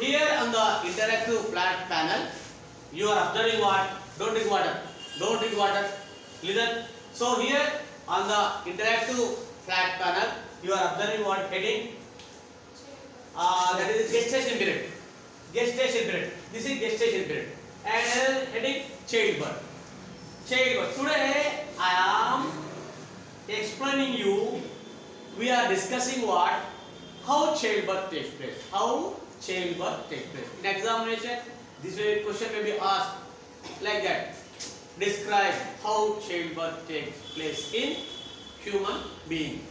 Here on the interactive flat panel, you are observing what? Don't drink water. Don't drink water. Listen. So here on the interactive flat panel, you are observing what heading? Uh, that is gestation period. Gestation period. This is gestation period. And heading childbirth. Childbirth. Today I am explaining you. We are discussing what? How childbirth takes place. How childbirth takes place. In examination, this way question may be asked like that. Describe how childbirth takes place in human being.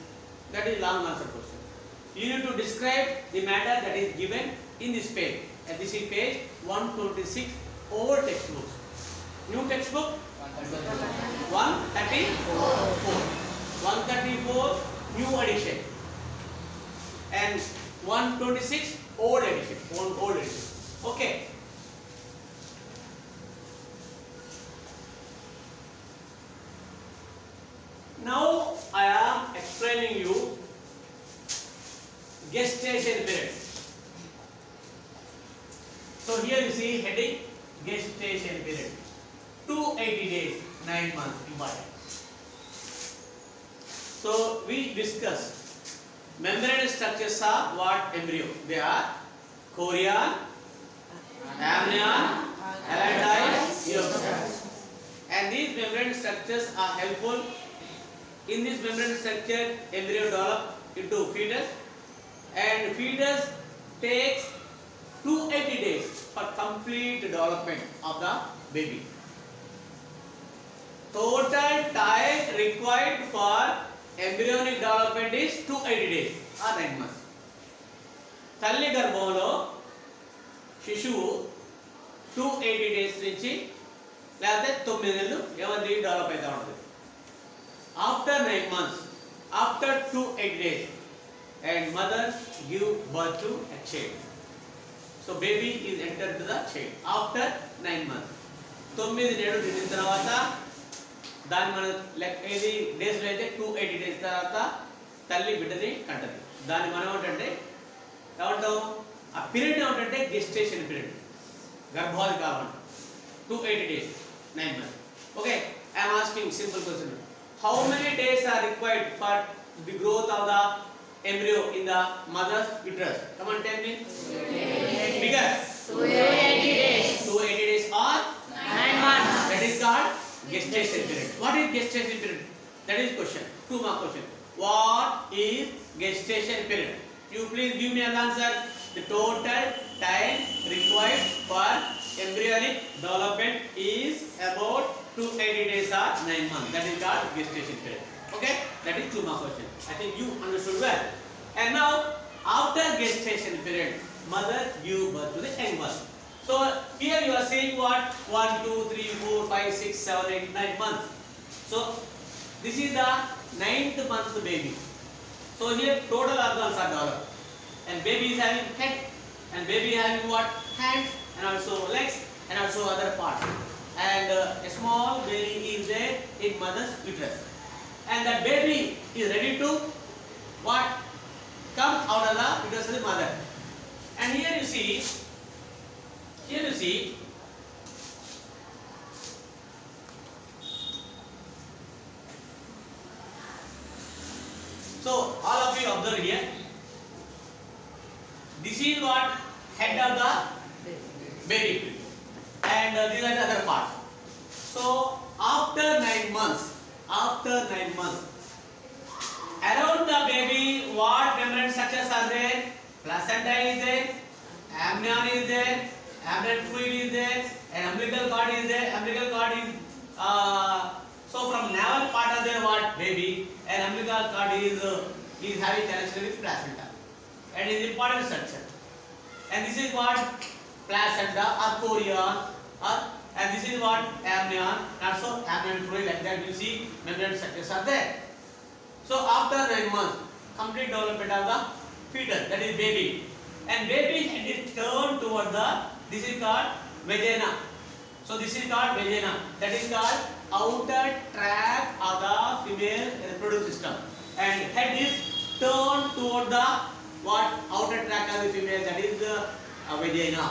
That is long answer question. You need to describe the matter that is given in this page. And this is page 126 old textbooks. New textbook 134. 134 new edition. And 126 old edition. Old, old edition. Okay. Now I am explaining you gestation period. So here you see heading gestation period. 280 days, 9 months important. So we discuss membrane structures are what embryo? They are chorion, amnion, allantois, eosinophil. And these membrane structures are helpful. In this membrane structure, embryo develop into fetus and fetus takes 280 days for complete development of the baby. Total time required for embryonic development is 280 days or 9 months. తల్లి గర్భంలో శిశువు two eighty days నుంచి లేకపోతే తొమ్మిది నెలలు ఏమంది develop అవుతూ ఉంటుంది. After nine months after two eight days and mother give birth to a so baby baby enter entered to the child after nine తొమ్మిది నెలలు నిండిన తర్వాత దాన్ని మనం ఏది డేస్లో అయితే టూ ఎయిటీ డేస్ తర్వాత తల్లి బిడ్డని కంటది దాన్ని మనం ఏంటంటే ఏమంటాం ఆ పీరియడ్ ఏమంటే gestation period గర్భాది column two eighty days nine months okay I'm asking simple question how many days are required for the growth of the embryo in the mother's uterus. Come on, tell me. Bigger. 280 days. 280 days or 9 months. that is called gestation period. What is gestation period? That is question. Two mark question. What is gestation period? You please give me an answer. The total time required for embryonic development is about 280 days or 9 months. That is called gestation period. Okay? That is two mark question. I think you understood well. And now, after gestation period, mother give birth to the young one. So here you are saying what? 1, 2, 3, 4, 5, 6, 7, 8, 9 months. So this is the ninth month baby. So here total organs are developed. And baby is having head and baby having what? Hands and also legs and also other parts. And uh, a small baby is there in mother's uterus. And that baby is ready to what? Come out of the uterus of the mother. And here you see, here you see, observe here. This is what head of the baby, and uh, these are the other parts. So after nine months, after nine months, around the baby, what membrane structures are there? Placenta is there, amnion is there, amniotic fluid is there, and umbilical cord is there. Umbilical cord is uh, so from navel part of the what baby, and umbilical cord is uh, is having connection with placenta, and is important structure. And this is what placenta or chorion or and this is what amnion and so amnion fluid like that you see membrane structures are there. So after nine months, complete development of the fetus, that is baby. And baby head is turned toward the, this is called vagina. So this is called vagina. That is called outer tract of the female reproductive system. And head is turn toward the what outer tract of the female that is the uh, vagina.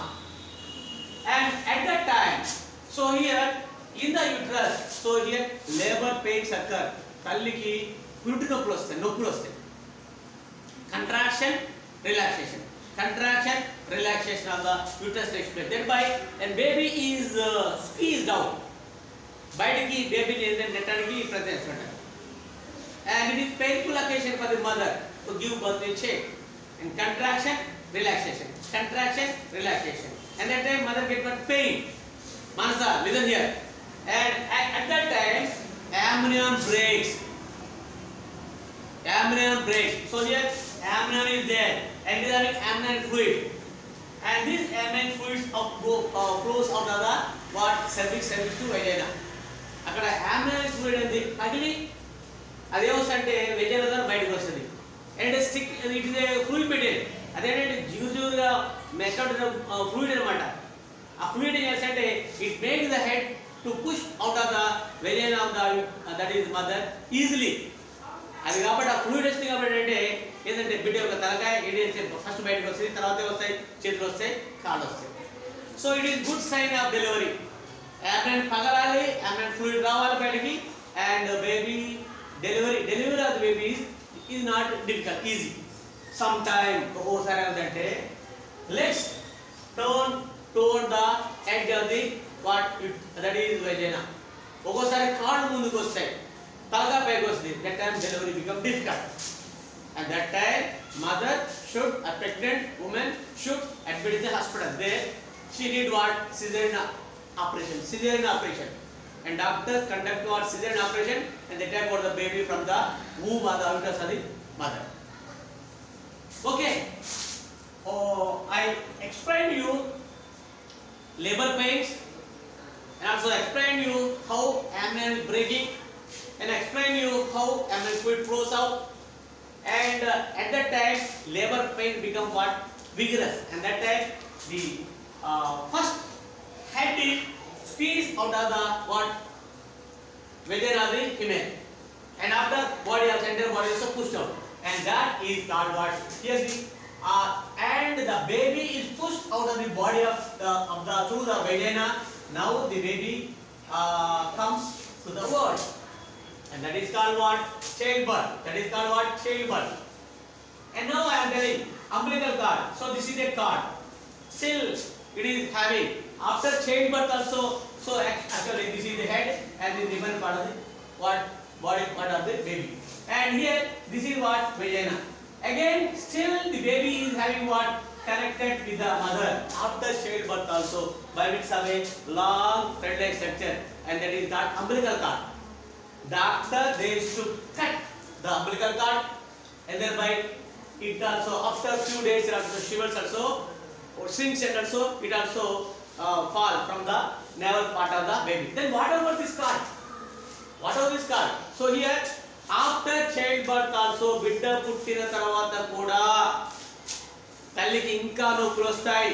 And at that time, so here in the uterus, so here labor pains occur. తల్లికి contraction, relaxation. Contraction, relaxation of the uterus takes place. Thereby, and baby is uh, squeezed out. By the ki బయటికి బేబీని ఏదైనా నెట్టడానికి present. and it is painful occasion for the mother to give birth to a child and contraction relaxation contraction relaxation and that time mother get what pain manasa listen here and at, at that time amnion breaks amnion breaks so here amnion is there and it is having amnion fluid and this amnion fluid of, go, uh, flows out of the what cervix cervix to vagina అక్కడ amnion fluid అనేది పగిలి అదేమొస్తుందంటే వెజైన ద్వారా బయటకు వస్తుంది. And stick it is a fluid material. అదేంటంటే జ్యూజుగా మెక్కడ్ fluid అనమాట ఆ ఫ్లూయిడ్ ఏం చేస్తే it make the head to push out of the vagina of the that is mother easily. అది కాబట్టి ఆ ఫ్లూయిడ్ వస్తుంది కాబట్టి అంటే ఏంటంటే బిడ్డ యొక్క తలకాయ ఏంటంటే ఫస్ట్ బయటకు వస్తుంది తర్వాత వస్తాయి చేతులు వస్తాయి కాళ్ళు వస్తాయి. So it is good sign of delivery. యాబ్రెన్ పగలాలి యాబ్రెన్ ఫ్లూయిడ్ రావాలి బయటికి అండ్ బేబీ ఇది not difficult easy some time ఒక్కోసారి ఏంటంటే let's turn toward the edge of the what it that is vagina ఒక్కోసారి కాళ్ళు ముందుకు వస్తాయి. తలగా పైకి వస్తుంది. That time delivery become difficult and that time mother should uh pregnant women should admit in the hospital they she need what caesarean operation caesarean operation And doctor conduct our Cesarean operation and they take out the baby from the womb or the uterus of the mother. Okay. Oh, I explained you labor pains and also explained you how amnion is breaking and explained you how amnion fluid flows out and uh, at that time labor pain become what vigorous and that time the uh, first head squeezed out of the what vagina of the female and after body of center body is pushed out and that is called what the uh, and the baby is pushed out of the body of the of the through the vagina now the baby uh, comes to the world and that is called what? Childbirth. That is called what? Childbirth. And now I am telling umbilical cord. So this is a cord. Still it is having. After childbirth also, so actually this is the head and the part of the what body part of the baby. And here this is what vagina. Again, still the baby is having what connected with the mother after childbirth also by means of a long thread-like structure and that is called umbilical cord doctor they should cut the umbilical cord and thereby it also after a few days also shivers also or sinks and also it also uh, fall from the navel part of the baby. Then what about this cord what about this cord so here after childbirth also బిడ్డ పుట్టిన తర్వాత కూడా తల్లికి ఇంకా నొప్పులు వస్తాయి.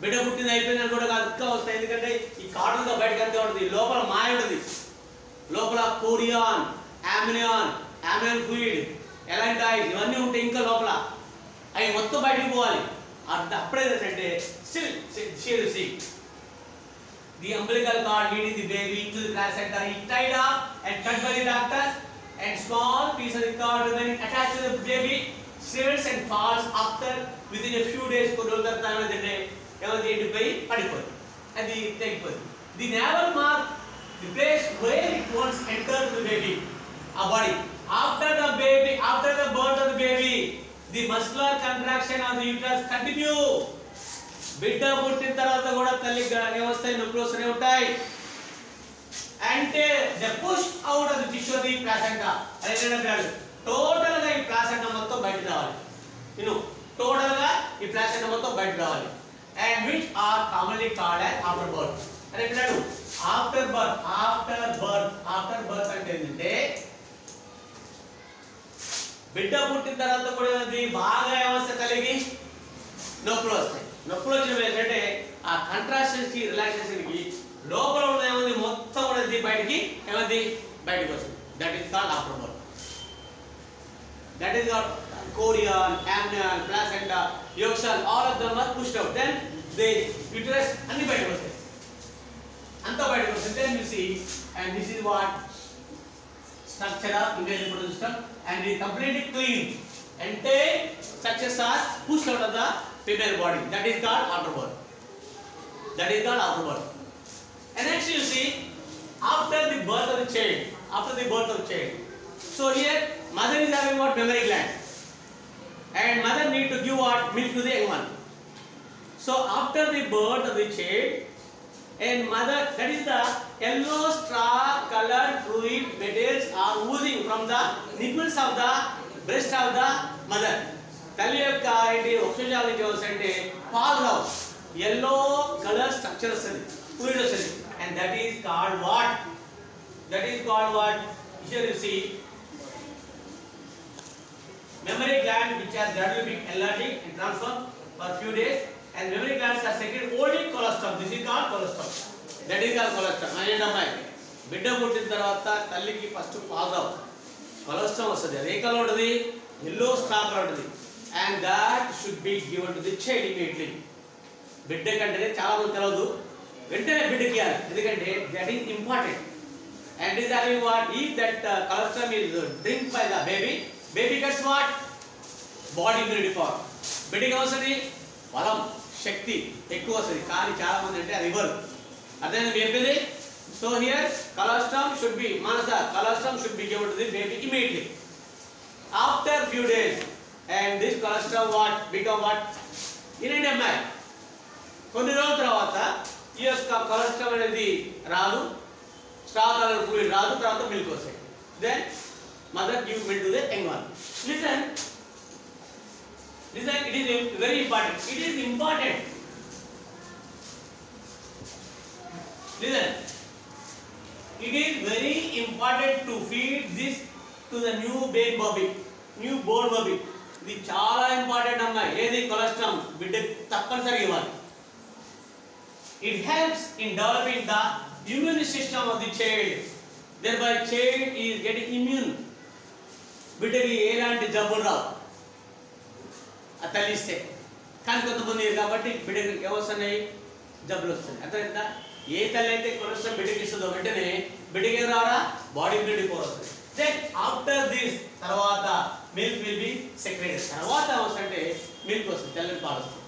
బిడ్డ పుట్టింది అయిపోయినా కూడా ఇంకా వస్తాయి. ఎందుకంటే ఈ కాడుగా బయటకు అంతే ఉంటుంది. లోపల మాయ ఉంటుంది. లోపల కోరియాన్ ఆమినియాన్ ఆమినియన్ ఫ్లూయిడ్ ఎలాంటి ఇవన్నీ ఉంటాయి ఇంకా లోపల. అవి మొత్తం బయటకు పోవాలి. అర్థ అప్పుడే ఏంటంటే still share the umbilical cord leading the baby into the placenta is tied up and cut by the doctors and small piece of the cord remaining attached to the baby shivers and falls after within a few days for time of the day and the baby padipod and the neck the navel mark the place where it once entered the baby a body. After the baby after the birth of the baby the muscular contraction of the uterus continue. బిడ్డ పుట్టిన తర్వాత కూడా తల్లి ఏమొస్తాయి నొప్పులు వస్తూనే ఉంటాయి. అంటే the push out of the tissue the placenta అదేంటంటే టోటల్గా ఈ ప్లాసెంటా మొత్తం బయట రావాలి. నేను టోటల్గా ఈ ప్లాసెంటా మొత్తం బయట రావాలి. And which are commonly called as after birth అని చెప్పినాడు after birth after birth after birth అంటే ఏంటంటే బిడ్డ పుట్టిన తర్వాత కూడా బాగా వ్యవస్థ కలిగి నొప్పులు వస్తాయి. నొప్పులు వచ్చినవి ఏంటంటే ఆ రిలాక్సేషన్ రిలాక్సేషన్కి లోపల ఉన్న ఏమైంది? మొత్తం ఉన్నది బయటికి ఏమైంది? బయటకు వస్తుంది. That is called అప్రోమోల్ that is called chorion amnion placenta yolk sac all of them are pushed out then they uterus అన్ని బయటకు వస్తాయి. అంత బయటకు వస్తుంది. Then you see and this is what structure of Indian system and ఈ completely clean అంటే success are pushed out of the female body. That is called outer birth that is called outer birth and next you see after the birth of the child after the birth of the child. So here mother is having what? Mammary gland. And mother need to give what? Milk to the young one. So after the birth of the child and mother that is the yellow straw colored fluid materials are oozing from the nipples of the breast of the mother తల్లి యొక్క ఏంటి వక్షజాల నుంచి వస్తుంటే పాలు రావు yellow colour structure వస్తుంది fluid వస్తుంది and that is called what that is called what here you see memory gland which are gradually being enlarged and transformed for few days and memory glands are secreted only colostrum this is called colostrum that is called colostrum అయ్యండి అమ్మాయి బిడ్డ పుట్టిన తర్వాత తల్లికి first పాలు రావు cholesterol వస్తుంది అది ఏ colour ఉంటుంది ఎల్లో స్టాక్ ఉంటుంది and that should be given to the child immediately బిడ్డ కంటే చాలా మంది తెలియదు వెంటనే బిడ్డకి ఇవ్వాలి ఎందుకంటే that is important and is having what ఈ that cholesterol is drink by the baby baby gets what body immunity power బిడ్డకి వస్తుంది బలం శక్తి ఎక్కువ వస్తుంది. కానీ చాలా మంది అంటే అది ఇవ్వరు. అదే నేను చెప్పింది? So here cholesterol should be Manasa cholesterol should be given to the baby immediately after few days and this cholesterol what become what in అమ్మాయి కొన్ని రోజుల తర్వాత ఈ యొక్క కొలెస్ట్రాల్ అనేది రాదు స్ట్రా కలర్ ఫ్లూయిడ్ రాదు తర్వాత మిల్క్ వస్తాయి then mother give milk to the young one listen listen it is very important it is important listen it is very important to feed this to the new baby baby new born baby ఇది చాలా important అమ్మా. ఏది? Cholesterol. బిడ్డ తప్పనిసరిగా ఇవ్వాలి. It helps in developing the immune system of the child thereby child is getting immune బిడ్డకి ఎలాంటి జబ్బులు రావు. ఆ తల్లిస్తే కానీ కొంతమంది కాబట్టి బిడ్డకి ఏమొస్తున్నాయి జబ్బులు వస్తున్నాయి. అర్థమైందా? ఏ తల్లి అయితే కొలెస్ట్రాల్ బిడ్డకి ఇస్తుందో వెంటనే బిడ్డకి ఏం రారా బాడీ బిల్డింగ్ పవర్ వస్తుంది దెన్ ఆఫ్టర్ దిస్ తర్వాత మిల్క్ విల్ బి సెక్రేటెడ్ తర్వాత వస్తుంటే మిల్క్ వస్తుంది తెల్లని పాలు వస్తుంది.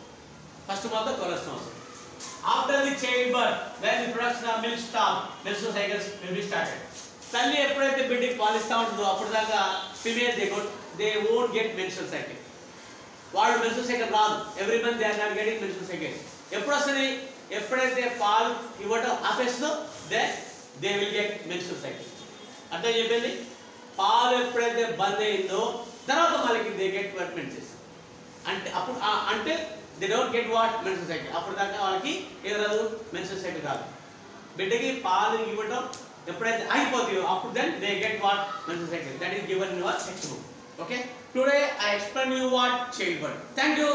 ఫస్ట్ మాత్రం కొలెస్ట్రాల్ వస్తుంది. After the child birth when the production of milk stop menstrual cycles will be started తల్లి ఎప్పుడైతే బిడ్డకి పాలిస్తూ ఉంటుందో అప్పుడు దాకా female they good they won't get menstrual cycle వాళ్ళు మెన్స్ట్రల్ సైకిల్ రాదు. Every month they are not getting menstrual cycle ఎప్పుడు వస్తుంది? ఎప్పుడైతే పాలు ఇవ్వటం ఆపేస్తుందో they they will get menstrual cycle అర్థం చెప్పింది పాలు ఎప్పుడైతే బంద్ అయిందో తర్వాత మళ్ళీ దే గెట్ వర్క్ మెన్సెస్ అంటే అప్పుడు అంటే they don't get what menses cycle అప్పుడు దాకా వాళ్ళకి ఏం రాదు? మెన్సెస్ సైకిల్ రాదు. బిడ్డకి పాలు ఇవ్వటం ఎప్పుడైతే అయిపోతుందో అప్పుడు then they get what menses cycle that is given in your textbook okay today I explain you what child birth thank you